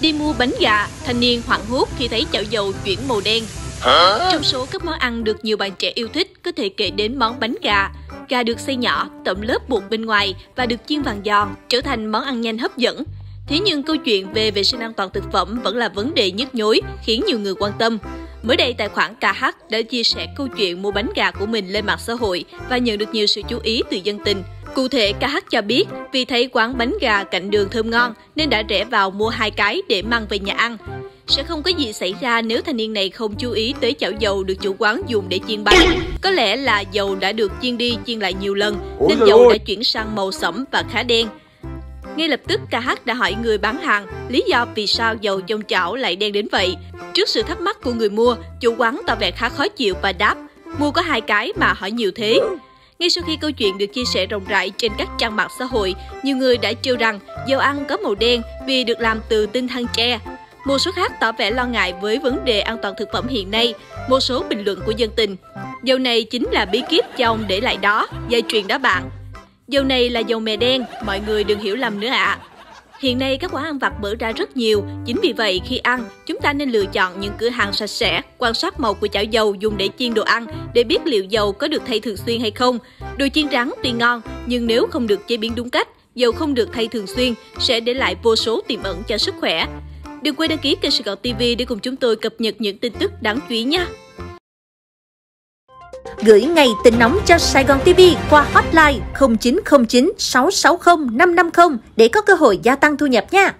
Đi mua bánh gà, thanh niên hoảng hốt khi thấy chảo dầu chuyển màu đen. Trong số các món ăn được nhiều bạn trẻ yêu thích có thể kể đến món bánh gà. Gà được xay nhỏ, tẩm lớp bột bên ngoài và được chiên vàng giòn, trở thành món ăn nhanh hấp dẫn. Thế nhưng câu chuyện về vệ sinh an toàn thực phẩm vẫn là vấn đề nhức nhối, khiến nhiều người quan tâm. Mới đây, tài khoản KH đã chia sẻ câu chuyện mua bánh gà của mình lên mạng xã hội và nhận được nhiều sự chú ý từ dân tình. Cụ thể, KH cho biết vì thấy quán bánh gà cạnh đường thơm ngon nên đã rẽ vào mua hai cái để mang về nhà ăn. Sẽ không có gì xảy ra nếu thanh niên này không chú ý tới chảo dầu được chủ quán dùng để chiên bánh. Có lẽ là dầu đã được chiên đi chiên lại nhiều lần nên dầu đã chuyển sang màu sẫm và khá đen. Ngay lập tức KH đã hỏi người bán hàng lý do vì sao dầu trong chảo lại đen đến vậy. Trước sự thắc mắc của người mua, chủ quán tỏ vẻ khá khó chịu và đáp mua có hai cái mà hỏi nhiều thế. Ngay sau khi câu chuyện được chia sẻ rộng rãi trên các trang mạng xã hội, nhiều người đã trêu rằng dầu ăn có màu đen vì được làm từ tinh than tre. Một số khác tỏ vẻ lo ngại với vấn đề an toàn thực phẩm hiện nay. Một số bình luận của dân tình. Dầu này chính là bí kíp cho ông để lại đó, dây truyền đó bạn. Dầu này là dầu mè đen, mọi người đừng hiểu lầm nữa ạ. À. Hiện nay các quán ăn vặt mở ra rất nhiều, chính vì vậy khi ăn, chúng ta nên lựa chọn những cửa hàng sạch sẽ, quan sát màu của chảo dầu dùng để chiên đồ ăn để biết liệu dầu có được thay thường xuyên hay không. Đồ chiên rắn tuy ngon, nhưng nếu không được chế biến đúng cách, dầu không được thay thường xuyên sẽ để lại vô số tiềm ẩn cho sức khỏe. Đừng quên đăng ký kênh Sài Gòn TV để cùng chúng tôi cập nhật những tin tức đáng chú ý nhé. Gửi ngay tin nóng cho Sài Gòn TV qua hotline 0909 660 550 để có cơ hội gia tăng thu nhập nha.